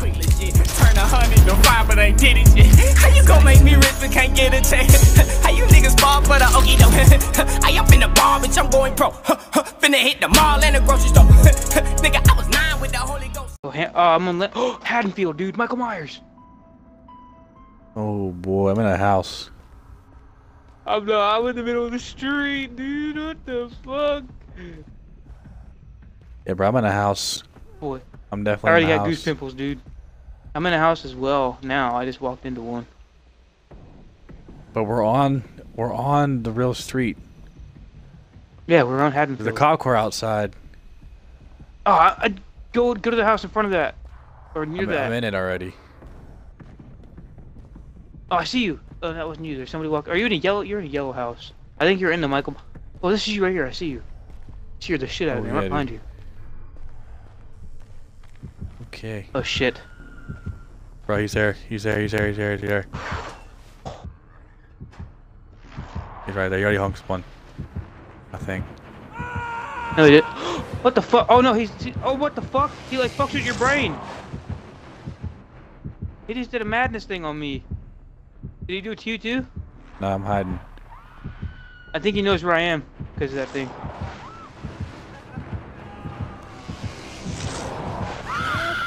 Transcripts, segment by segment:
quick legit. Turn a hundred to five, but I did it yet. How you gon' make me rich but can't get a check? How you niggas ball but I okie doke? I up in the bar, bitch, I'm going pro. Finna hit the mall and the grocery store. Nigga, I was nine with the Holy Ghost. Oh, uh, I'm on let Haddonfield, dude. Michael Myers. Oh boy, I'm in a house. I'm not. I'm in the middle of the street, dude. What the fuck? Yeah, bro, I'm in a house. Boy. I'm definitely. I already got house. goose pimples, dude. I'm in a house as well now. I just walked into one. But we're on we're on the real street. Yeah, we're on Haddonfield. The cop car outside. Oh, I, I, go go to the house in front of that, or near I'm, that. I'm in it already. Oh, I see you. Oh, that wasn't you. There's somebody walking. Are you in a yellow? You're in a yellow house. I think you're in the Michael. Oh, this is you right here. I see you. I see you the shit out oh, of me. I'm right behind you. Okay. Oh shit. Bro, he's there. He's there. He's there. He's there. He's there. He's right there. He already honks one. I think. No, he did. what the fuck? Oh no, he's. He, oh, what the fuck? He like fucks with your brain. He just did a madness thing on me. Did he do it to you too? No, I'm hiding. I think he knows where I am because of that thing.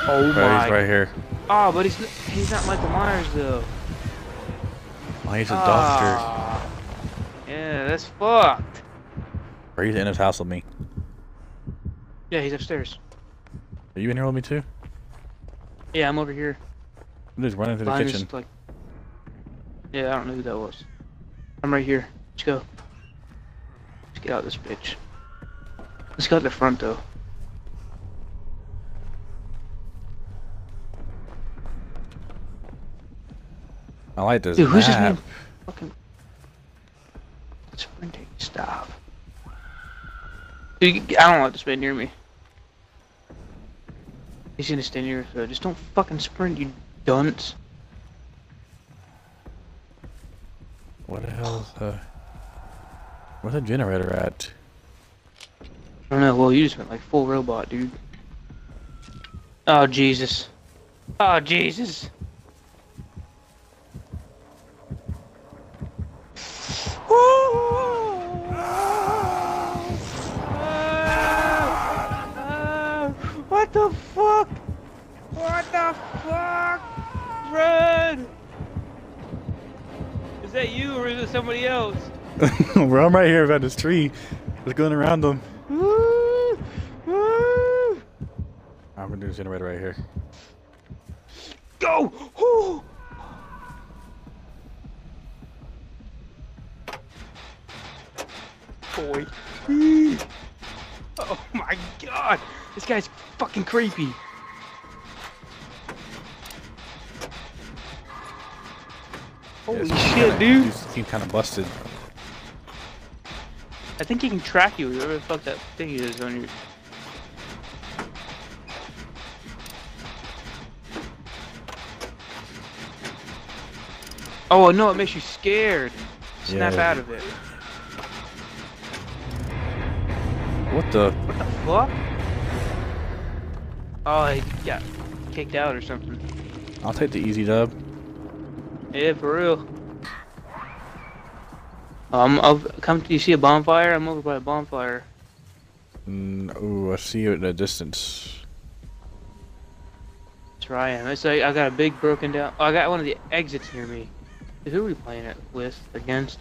Oh right, my. He's right here. Oh, but he's he's not Michael Myers though. Oh, he's a oh. doctor. Yeah, that's fucked. Or he's in his house with me. Yeah, he's upstairs. Are you in here with me too? Yeah, I'm over here. I'm just running through the kitchen. Like... Yeah, I don't know who that was. I'm right here. Let's go. Let's get out of this bitch. Let's go out the front though. I like this Dude, map. who's this man? Fucking sprinting. Stop. Dude, I don't want this man near me. He's gonna stand near, so just don't fucking sprint, you dunce. What the hell is the... Where's the generator at? I don't know, well you just went like full robot, dude. Oh Jesus. Oh Jesus. What the fuck? What the fuck? Fred! Is that you or is it somebody else? well, I'm right here by this tree. Just going around them. I'm gonna do the generator right here. Go! boy. oh my god. This guy's fucking creepy. Holy yeah, shit, kinda, dude. He's looking kind of busted. I think he can track you, whatever the fuck that thing is on your... Oh, no, it makes you scared. Snap yeah. out of it. What the? What? Oh, he got kicked out or something. I'll take the easy dub. Yeah, for real. Um, I'll come. To, you see a bonfire? I'm over by a bonfire. Mm, ooh, I see you in the distance. Try where I am. It's like I got a big broken down. Oh, I got one of the exits near me. Who are we playing it with? Against?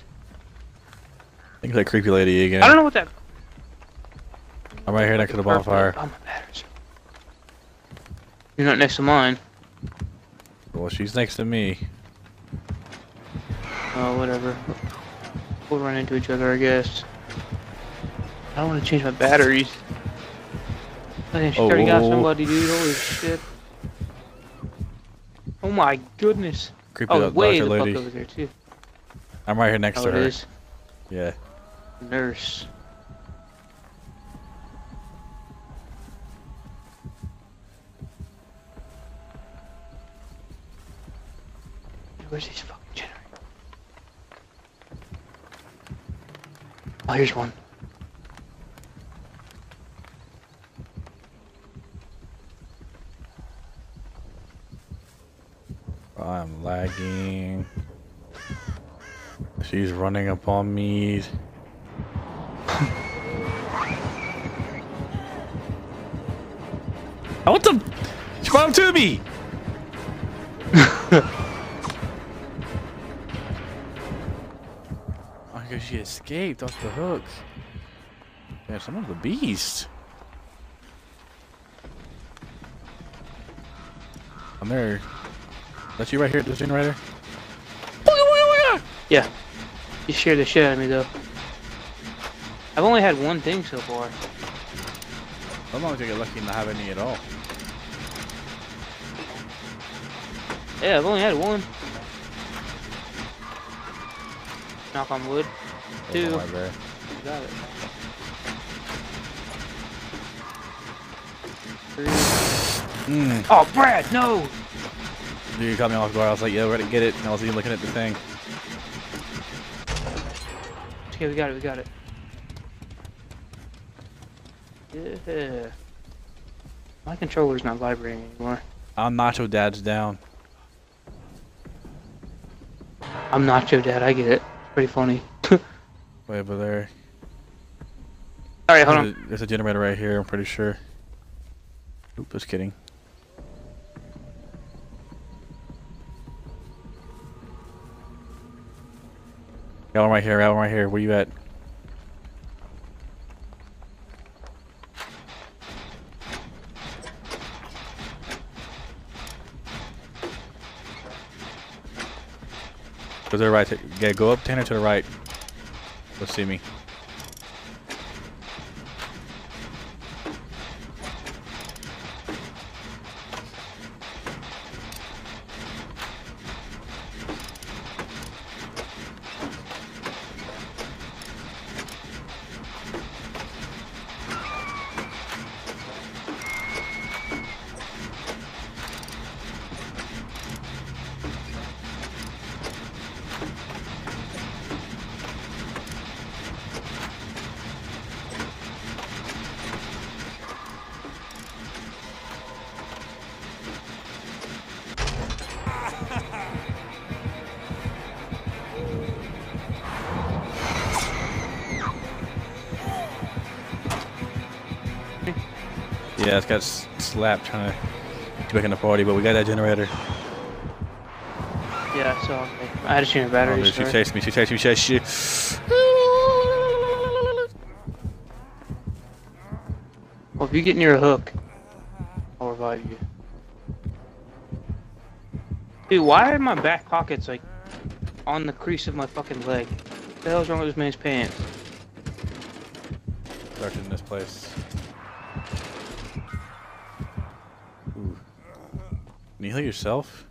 I think that creepy lady again. I don't know what that I'm right here next to the bonfire. You're not next to mine. Well, she's next to me. Oh, whatever. We'll run into each other, I guess. I don't want to change my batteries. I think she oh, already whoa, got somebody, dude. Holy shit. Oh my goodness. Creepy oh, way the lady. fuck over there, too. I'm right here next oh, to her. Is? Yeah. Nurse. Where's these fucking generator? Oh, here's one. I'm lagging. She's running up on me. want the? She up to me! She escaped off the hooks. Yeah, someone's a beast. I'm there. That's you right here, at the generator? Yeah. You scared the shit out of me though. I've only had one thing so far. As long as you get lucky and not have any at all. Yeah, I've only had one. Knock on wood. There's Two. one. You got it. Three. Mm. Oh, Brad, no! Dude, you caught me off guard. I was like, yeah, we're ready to get it. And I was even looking at the thing. Okay, we got it, we got it. Yeah. My controller's not vibrating anymore. I'm Nacho Dad's down. I'm Nacho Dad, I get it. Pretty funny. Way over there. Alright, hold on. There's a, there's a generator right here, I'm pretty sure. Oop, just kidding. Got one right here, got one right here. Where you at? Go to the right. Yeah, go up, Tanner, to the right. Go see me. Yeah, it's got slapped trying to get back in the party, but we got that generator. Yeah, so. I had to change my Oh, batteries. dude, she chased me. She chased me. She chased me. Well, if you get near a hook, I'll revive you. Dude, why are my back pockets like on the crease of my fucking leg? What the hell's wrong with this man's pants? Dark in this place. Ooh. Can you heal yourself?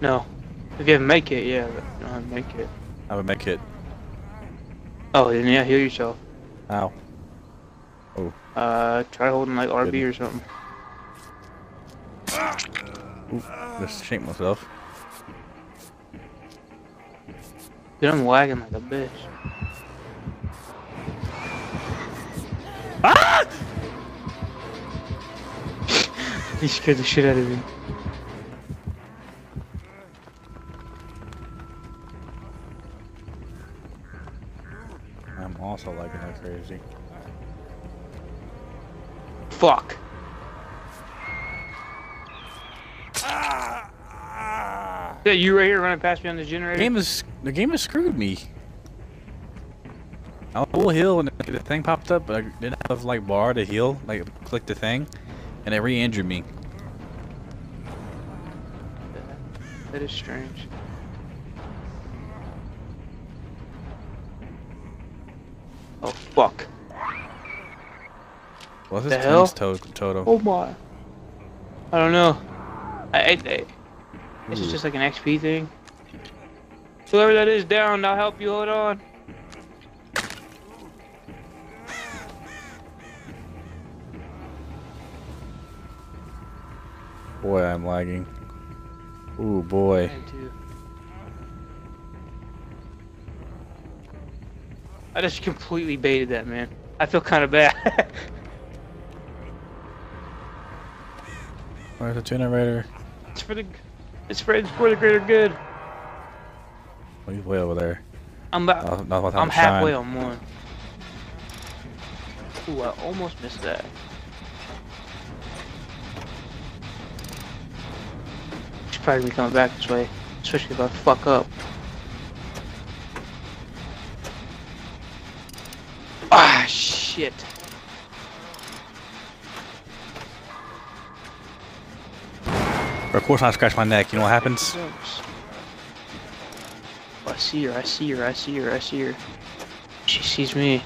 No. If you have a med kit, yeah, but you don't have a med kit. I have a med kit. Oh, then yeah, heal yourself. Ow. Oh. Uh, try holding like RB Good. or something. Ooh, just shake myself. Dude, I'm lagging like a bitch. He scared the shit out. I'm also lagging like crazy. Fuck. Yeah, you right here running past me on the The generator? game is the game has screwed me. I was full heal and the thing popped up, but I didn't have like bar to heal. Like click the thing, and it re-injured me. That is strange. Oh, fuck. What's The this hell? to- totem? Oh my. I don't know. I, I, I this is just like an XP thing. Whoever that is down, I'll help you hold on. Boy, I'm lagging. Ooh, boy. I just completely baited that man. I feel kind of bad. Where's the generator? it's for the. It's for, it's for the greater good. Oh, he's way over there. I'm about, Not, not about I'm halfway on one. Ooh, I almost missed that. Probably be coming back this way, especially if I fuck up. Ah, shit. Of course, I scratch my neck. You know what happens? I see her, I see her, I see her, I see her. She sees me.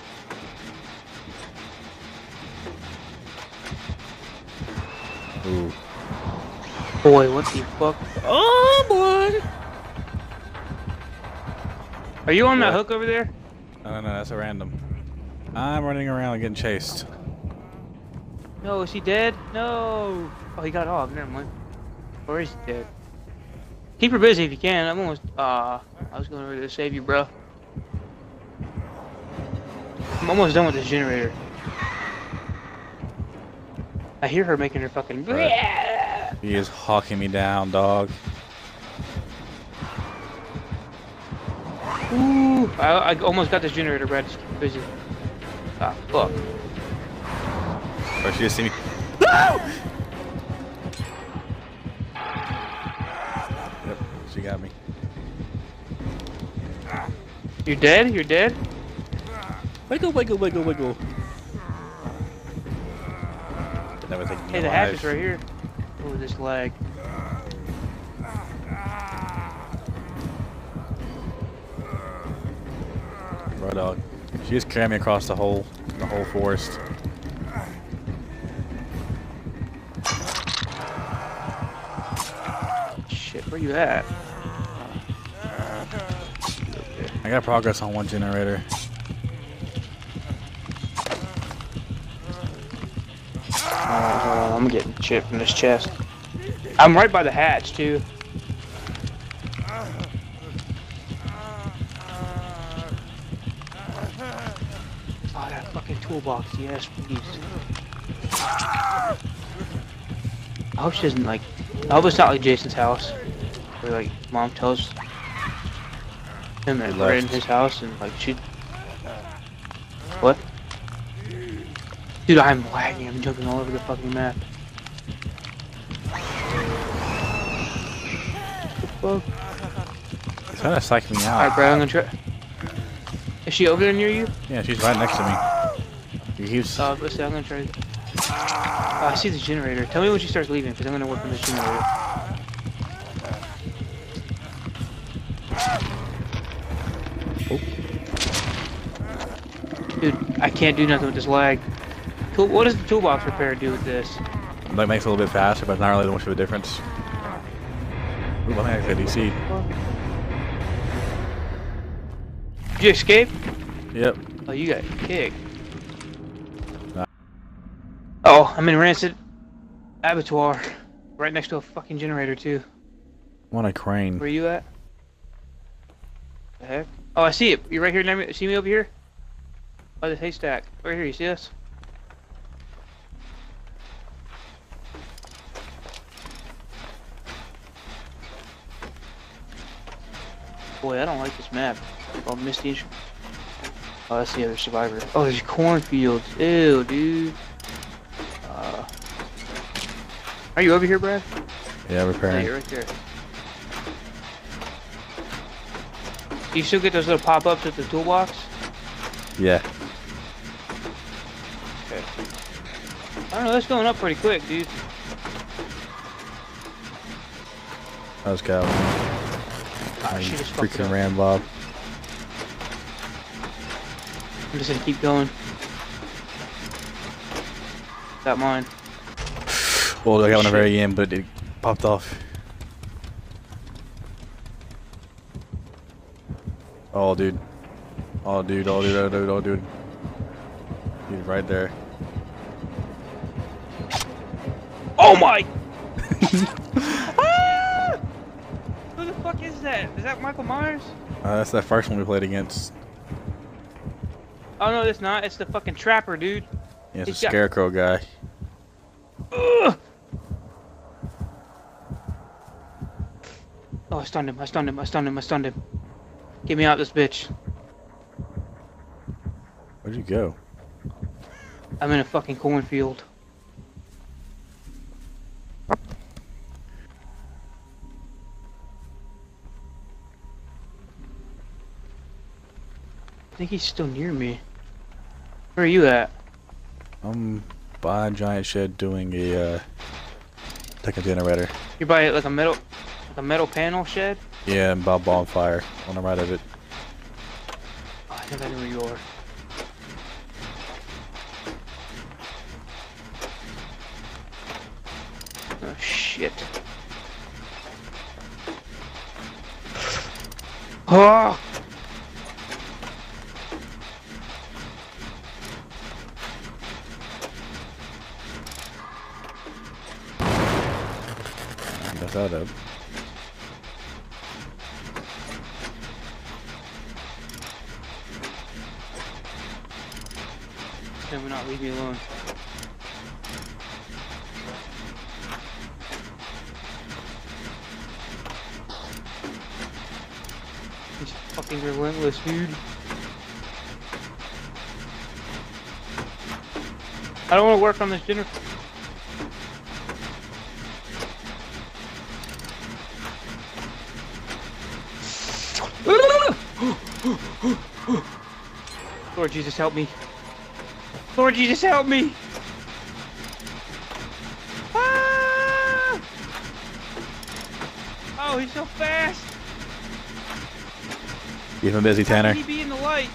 Boy, what the fuck? Oh, boy! Are you on that hook over there? No, no, no, that's a random. I'm running around and getting chased. No, is he dead? No! Oh, he got off, never mind. Or is he dead? Keep her busy if you can. I'm almost. Uh, I was going over to save you, bro. I'm almost done with this generator. I hear her making her fucking. Right. He is hawking me down, dog. Ooh, I, I almost got this generator, Brad. Just keep busy. Ah, fuck. Or she just see me. Yep, she got me. You're dead? You're dead? Wiggle, wiggle, wiggle, wiggle. Never take me Hey, the hatch is right here. Oh, this lag. Bro, dog. She just carried me across the whole, the whole forest. Shit, where you at? I got progress on one generator. I'm getting shit from this chest. I'm right by the hatch, too. Oh, that fucking toolbox. Yes, please. I hope she doesn't, like... I hope it's not like Jason's house. Where, like, mom tells him that He we're in his house and, like, she... What? Dude, I'm lagging. I'm jumping all over the fucking map. Fuck. It's trying to psych me Alright, out. Brad, I'm gonna try. Is she over there near you? Yeah, she's right next to me. Uh, let's see, I'm gonna try. Uh, I see the generator. Tell me when she starts leaving, because I'm gonna work on this generator. Dude, I can't do nothing with this lag. What does the toolbox repair do with this? Like makes it a little bit faster, but not really that much of a difference. Ooh, I think I got Did you escape? Yep. Oh, you got kicked. Nah. Oh, I'm in Rancid Abattoir. Right next to a fucking generator, too. I'm a crane. Where you at? The heck? Oh, I see it. You're right here. near me- See me over here? By the haystack. Right here. You see us? Boy, I don't like this map. Oh, Misty. Oh, that's the other survivor. Oh, there's cornfields. Ew, dude. Uh, are you over here, Brad? Yeah, Yeah, repairing. you're right there. Do you still get those little pop-ups at the toolbox? Yeah. Okay. I don't know, that's going up pretty quick, dude. Let's go. She just fucked Freaking ran, Bob. I'm just gonna keep going. Got mine. Well, I got one the very end, but it popped off. Oh, dude. Oh, dude. Oh, dude. Oh, dude. Oh, dude. He's right there. Oh my! Ah! Who the fuck is that? Is that Michael Myers? Uh, that's that first one we played against. Oh no, it's not. It's the fucking trapper, dude. Yeah, it's a He's got- scarecrow guy. Ugh. Oh, I stunned him. I stunned him. I stunned him. I stunned him. Get me out this bitch. Where'd you go? I'm in a fucking cornfield. Think he's still near me. Where are you at? I'm by a giant shed doing a uh, like a generator. You're by like a metal, like a metal panel shed. Yeah, and by a bonfire on the right of it. Got that up. Can we not leave me alone? He's fucking relentless, dude. I don't want to work on this dinner. Lord Jesus, help me. Lord Jesus, help me! Ah! Oh, he's so fast! Keep him busy, How Tanner. he be in the light?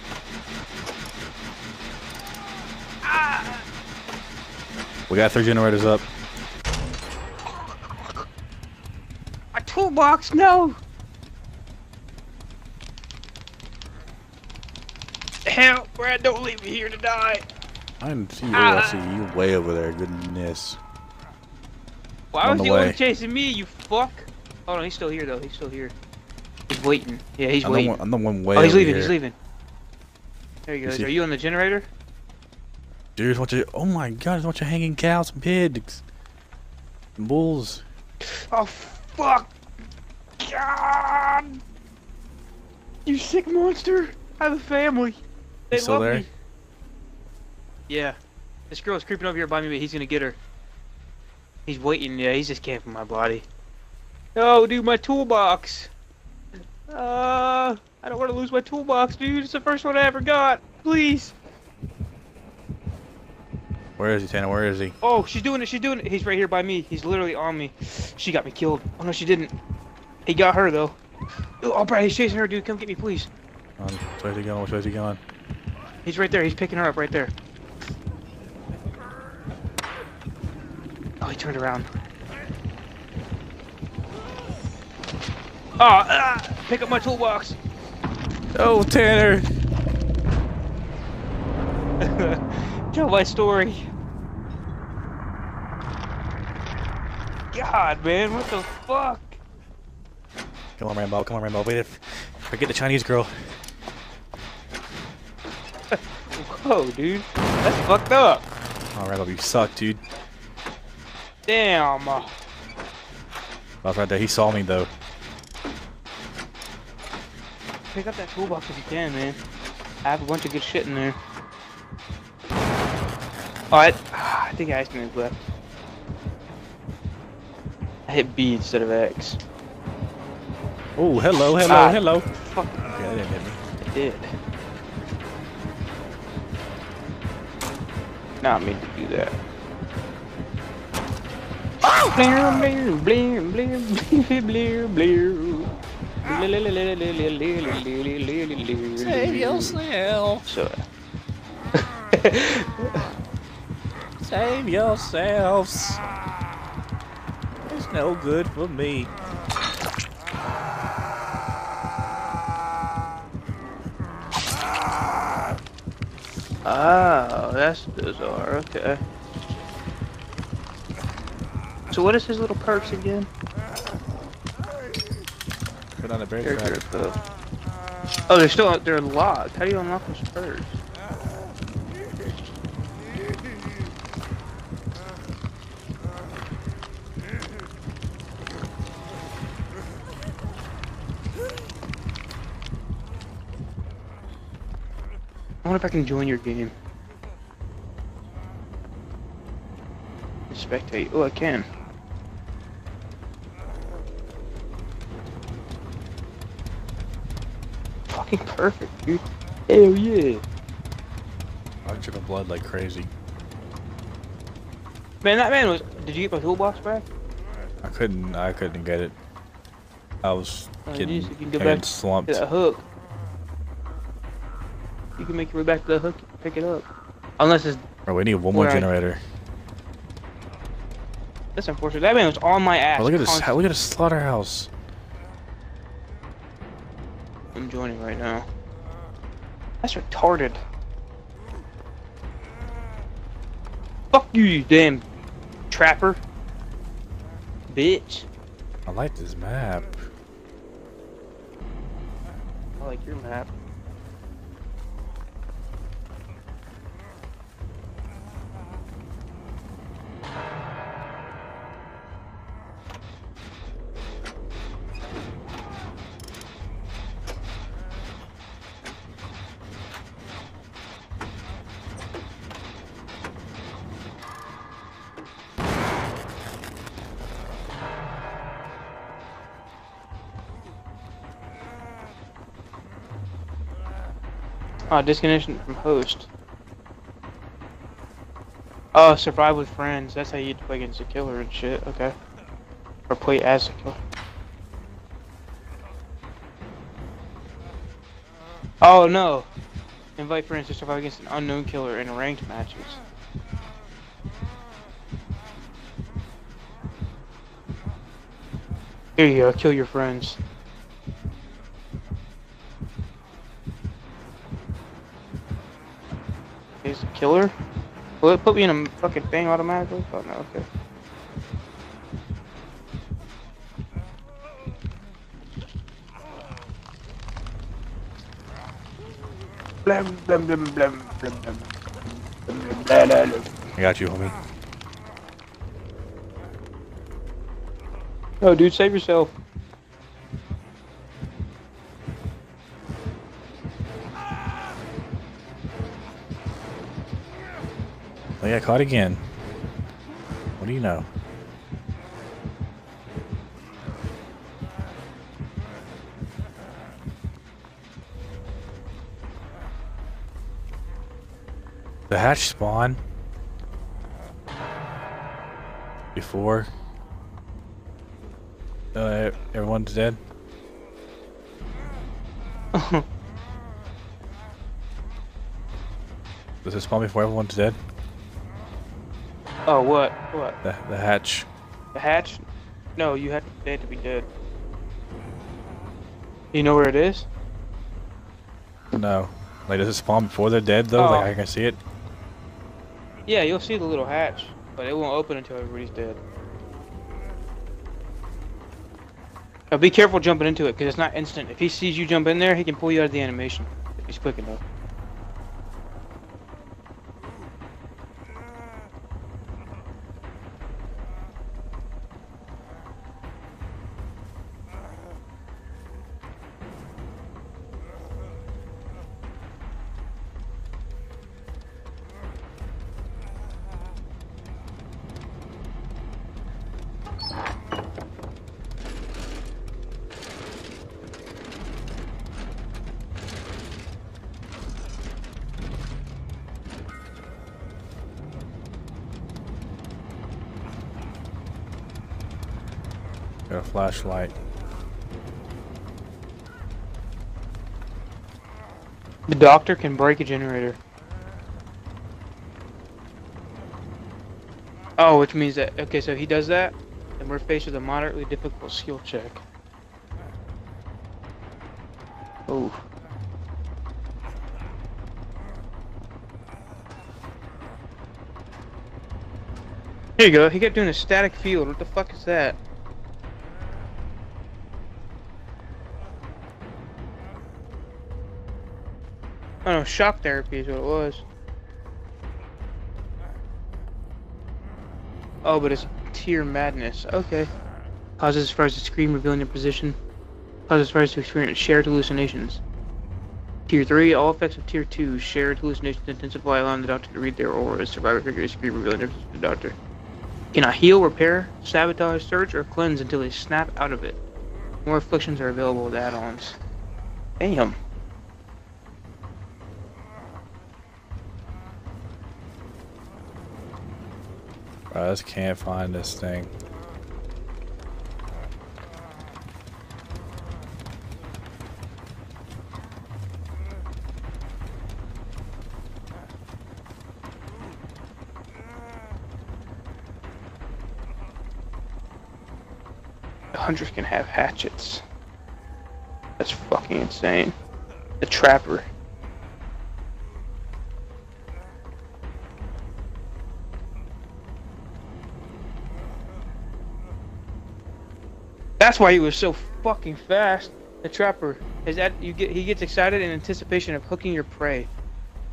Ah! We got three generators up. A toolbox, no! Help, Brad, don't leave me here to die. I didn't see you. I ah. see you way over there. Goodness. Why On was the he only chasing me, you fuck? Oh no, he's still here though, he's still here. He's waiting. Yeah, he's I'm the, waiting. one, I'm the one way oh, he's leaving, here. he's leaving. There he Is goes. he- Are you on the generator? Dude, there's a bunch of, oh my god, there's a bunch of hanging cows and pigs. And bulls. Oh fuck! God! You sick monster! I have a family. They still there? me. Yeah. This girl's creeping over here by me, but he's gonna get her. He's waiting. Yeah, he's just camping my body. No, dude, my toolbox. Uh, I don't want to lose my toolbox, dude. It's the first one I ever got. Please. Where is he, Tanner? Where is he? Oh, she's doing it. She's doing it. He's right here by me. He's literally on me. She got me killed. Oh no, she didn't. He got her though. Oh, Brad, he's chasing her, dude. Come get me, please. Um, is he going? Where's he going? He's right there. He's picking her up right there. Oh, he turned around. Oh, ah, pick up my toolbox. Oh, Tanner! Tell my story. God, man, what the fuck? Come on, Rambo. Come on, Rambo. Wait, if forget the Chinese girl. Whoa, dude, that's fucked up. Oh, Rambo, you suck, dude. Damn. I was right there. He saw me though. Pick up that toolbox if you can, man. I have a bunch of good shit in there. Alright. I, think I think Iceman's left. I hit B instead of X. Oh, hello, hello, Ah. hello. Fuck, Okay, that didn't hit me. I did. Not mean to do that. Oh! Save yourself. So, Save yourselves. It's no good for me. Oh, that's bizarre. Okay. So what is his little perks again? Put on break Character info. Oh, they're still they're locked. How do you unlock those perks? If I can join your game. Spectate. Oh, I can. Fucking perfect, dude. Hell yeah. I'm dripping blood like crazy. Man, that man was. Did you get my toolbox back? I couldn't. I couldn't get it. I was Oh, getting geez, can head back slumped. That hook. You can make your way back to the hook pick it up. Unless it's. Oh, we need one more Where I- generator. That's unfortunate. That man was on my ass. Oh, look at this! constantly. Look at this slaughterhouse. I'm joining right now. That's retarded. Fuck you, you damn trapper. Bitch. I like this map. I like your map. Ah, oh, disconnection from host. Oh, survive with friends. That's how you play against a killer and shit. Okay. Or play as a killer. Oh no. Invite friends to survive against an unknown killer in ranked matches. Here you go. Kill your friends. He's a killer? Will it put me in a fucking thing automatically? Oh no, okay. Blam blam blam blam blam blam. Blam, blam, blam, blam. I got you, homie. No, dude, save yourself. Got caught again. What do you know? The hatch spawn before uh, everyone's dead. Does it spawn before everyone's dead? Oh, what? What? The the hatch. The hatch? No, you have they have to be dead. You know where it is? No. Like does it spawn before they're dead though? Oh. Like I can see it. Yeah, you'll see the little hatch, but it won't open until everybody's dead. Now be careful jumping into it, because it's not instant. If he sees you jump in there, he can pull you out of the animation. If he's quick enough. Flashlight. The doctor can break a generator. Oh, which means that, okay, so he does that, and we're faced with a moderately difficult skill check. Oh. Here you go, he kept doing a static field, what the fuck is that? Oh no, shock therapy is what it was. Oh, but it's tier madness. Okay. Causes fires to scream, revealing their position. Causes fires to experience shared hallucinations. Tier 3, all effects of Tier 2, shared hallucinations intensify, allowing the doctor to read their auras. Survivor figure disagree, revealing difference to the doctor. Cannot heal, repair, sabotage, search, or cleanse until they snap out of it. More afflictions are available with add-ons. Damn. I just can't find this thing. Hunters can have hatchets. That's fucking insane. The trapper. That's why he was so fucking fast. The trapper is that you get he gets excited in anticipation of hooking your prey.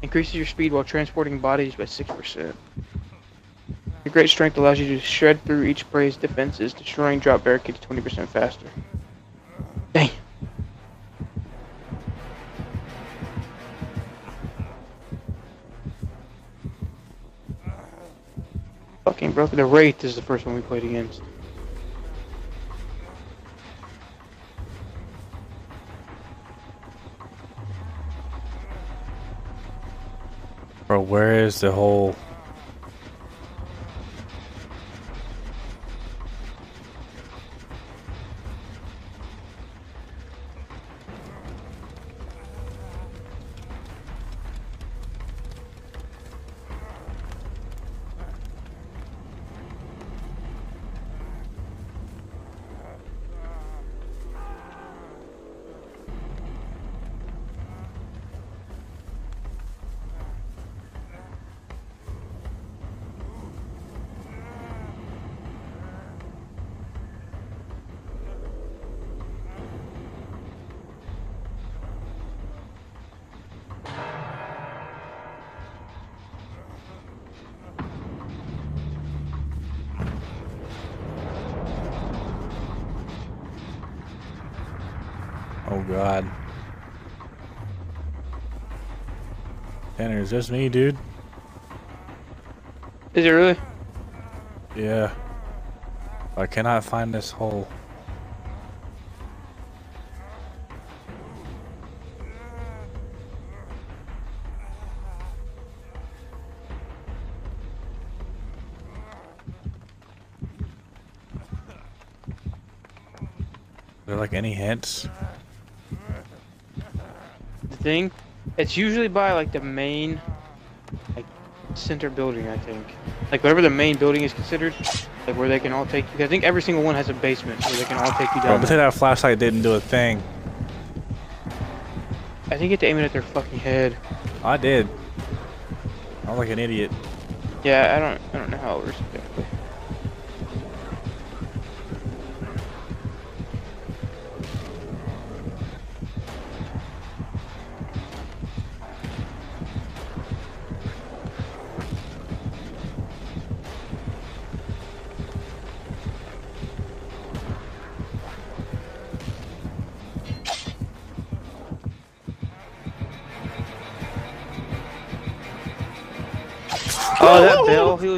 Increases your speed while transporting bodies by six percent. Your great strength allows you to shred through each prey's defenses, destroying drop barricades 20% faster. Dang. Fucking broken. The Wraith is the first one we played against. Where is the whole... god. Tanner, is this me, dude? Is it really? Yeah. I cannot find this hole. Are there like any hints? Thing? It's usually by like the main, like center building. I think, like whatever the main building is considered, like where they can all take you. I think every single one has a basement where they can all take you Bro, down. but that flashlight didn't do a thing. I think you have to aim it at their fucking head. I did. I'm like an idiot. Yeah, I don't, I don't know how it works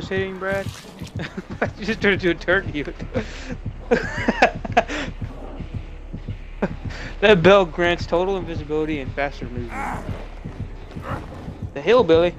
was hitting, Brad. you just turned into a turkey. that bell grants total invisibility and faster movement. The hillbilly.